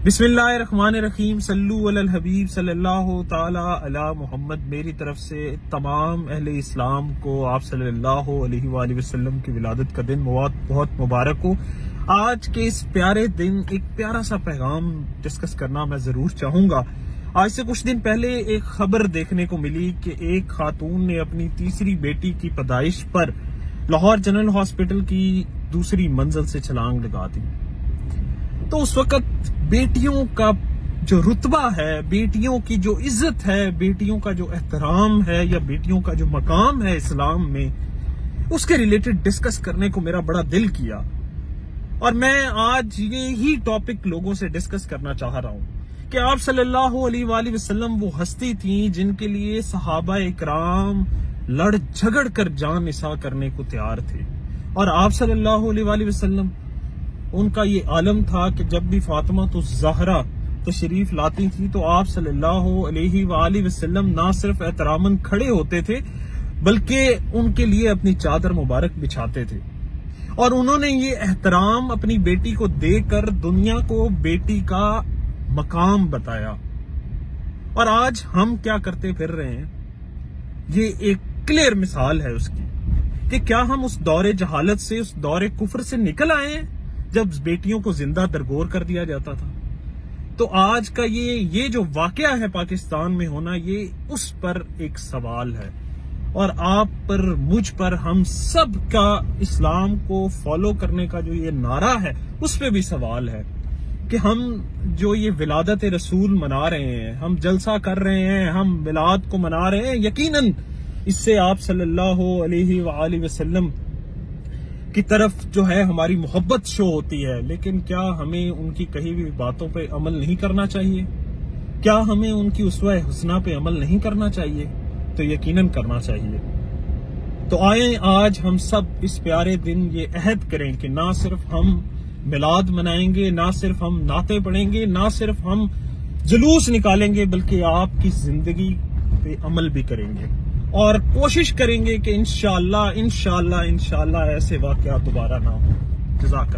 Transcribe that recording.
बिस्मिल्लाहिर्रहमानिर्रहीम, सल्लु अलल हबीब, सल्लल्लाहु ताला अला मोहम्मद। मेरी तरफ़ से तमाम अहले इस्लाम को आप सल्लल्लाहु अलैहि वसल्लम की विलादत का दिन बहुत मुबारक हो। आज के इस प्यारे दिन एक प्यारा सा पैगाम डिस्कस करना मैं ज़रूर चाहूँगा। आज से कुछ दिन पहले एक खबर देखने को मिली कि एक खातून ने अपनी तीसरी बेटी की पैदाइश पर लाहौर जनरल हॉस्पिटल की दूसरी मंजिल से छलांग लगा दी। तो उस वक्त बेटियों का जो रुतबा है, बेटियों की जो इज़्ज़त है, बेटियों का जो एहतराम है या बेटियों का जो मकाम है इस्लाम में, उसके रिलेटेड डिस्कस करने को मेरा बड़ा दिल किया। और मैं आज ये ही टॉपिक लोगों से डिस्कस करना चाह रहा हूँ कि आप सल्लल्लाहु अलैहि वसल्लम वो हस्ती थी जिनके लिए सहाबा इकराम लड़ झगड़ कर जान निसा करने को तैयार थे। और आप सल्लल्लाहु अलैहि वसल्लम उनका ये आलम था कि जब भी फातिमा तो जहरा तशरीफ़ लाती थी तो आप सल्लल्लाहु अलैहि वसल्लम ना सिर्फ़ एहतरामन खड़े होते थे, बल्कि उनके लिए अपनी चादर मुबारक बिछाते थे। और उन्होंने ये एहतराम अपनी बेटी को देकर दुनिया को बेटी का मकाम बताया। और आज हम क्या करते फिर रहे हैं? ये एक क्लियर मिसाल है उसकी कि क्या हम उस दौरे जहालत से, उस दौरे कुफर से निकल आए हैं? जब बेटियों को ज़िंदा दरगोर कर दिया जाता था। तो आज का ये ये जो वाकया है पाकिस्तान में होना, ये उस पर एक सवाल है। और आप पर, मुझ पर, हम सब का इस्लाम को फॉलो करने का जो ये नारा है, उस पर भी सवाल है कि हम जो ये विलादत रसूल मना रहे हैं, हम जलसा कर रहे हैं, हम मिलाद को मना रहे हैं, यकीनन इससे आप सल्लल्लाहु अलैहि वसल्लम की तरफ़ जो है हमारी मोहब्बत शो होती है, लेकिन क्या हमें उनकी कही हुई बातों पे अमल नहीं करना चाहिए? क्या हमें उनकी उसवा हुसना पे अमल नहीं करना चाहिए? तो यकीनन करना चाहिए। तो आए आज हम सब इस प्यारे दिन ये अहद करें कि ना सिर्फ़ हम मिलाद मनाएँगे, ना सिर्फ़ हम नाते पढ़ेंगे, ना सिर्फ़ हम जुलूस निकालेंगे, बल्कि आपकी ज़िंदगी पे अमल भी करेंगे। और कोशिश करेंगे कि इनशाला इनशाला इनशाला ऐसे वाकया दोबारा ना हो। जजाक